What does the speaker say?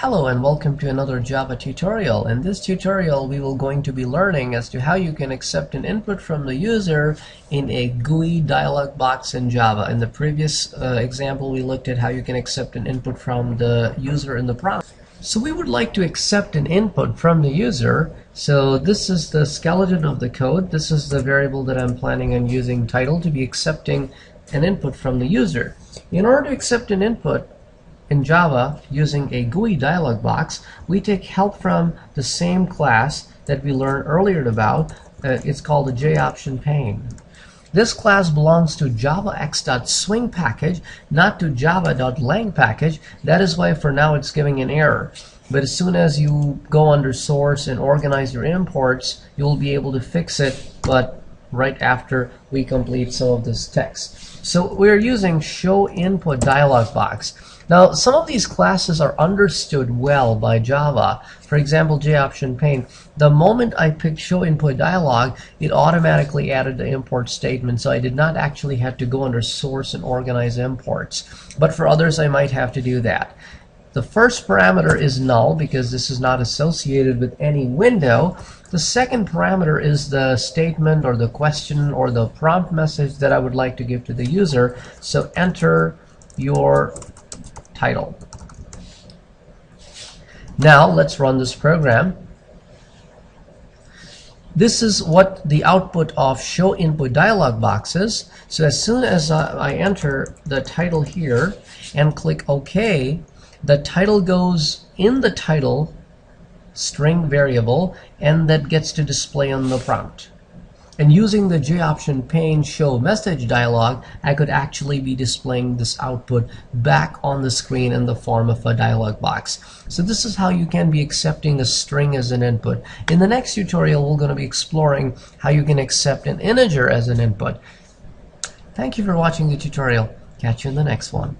Hello and welcome to another Java tutorial. In this tutorial we will going to be learning as to how you can accept an input from the user in a GUI dialog box in Java. In the previous uh, example we looked at how you can accept an input from the user in the prompt. So we would like to accept an input from the user. So this is the skeleton of the code. This is the variable that I'm planning on using title to be accepting an input from the user. In order to accept an input, in Java, using a GUI dialog box, we take help from the same class that we learned earlier about. Uh, it's called the JOptionPane. This class belongs to javax.swing package, not to java.lang package. That is why for now it's giving an error. But as soon as you go under source and organize your imports, you'll be able to fix it, but right after we complete some of this text. So we're using show input dialog box. Now, some of these classes are understood well by Java. For example, JOptionPane. The moment I picked show input dialog, it automatically added the import statement, so I did not actually have to go under source and organize imports. But for others, I might have to do that. The first parameter is null because this is not associated with any window. The second parameter is the statement or the question or the prompt message that I would like to give to the user. So enter your title. Now let's run this program. This is what the output of show input dialog box is. So as soon as I enter the title here and click OK, the title goes in the title string variable and that gets to display on the prompt. And using the JOptionPane show message dialog, I could actually be displaying this output back on the screen in the form of a dialog box. So this is how you can be accepting a string as an input. In the next tutorial, we're going to be exploring how you can accept an integer as an input. Thank you for watching the tutorial. Catch you in the next one.